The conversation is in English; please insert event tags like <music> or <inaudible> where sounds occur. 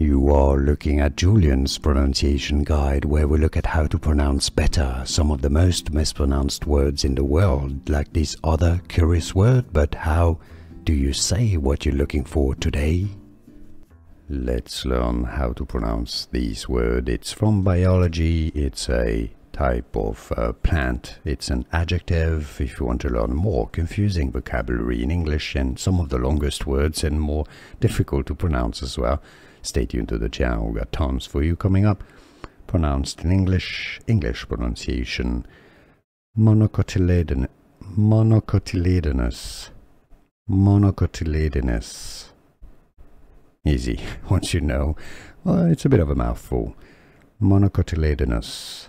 You are looking at Julien's pronunciation guide where we look at how to pronounce better some of the most mispronounced words in the world, like this other curious word, but how do you say what you're looking for today? Let's learn how to pronounce this word. It's from biology, it's a type of uh, plant. It's an adjective if you want to learn more confusing vocabulary in English and some of the longest words and more difficult to pronounce as well. Stay tuned to the channel, we've got tons for you coming up. Pronounced in English, English pronunciation. Monocotyledon, monocotyledonous, monocotyledonous. Easy, <laughs> once you know. Well, it's a bit of a mouthful. Monocotyledonous.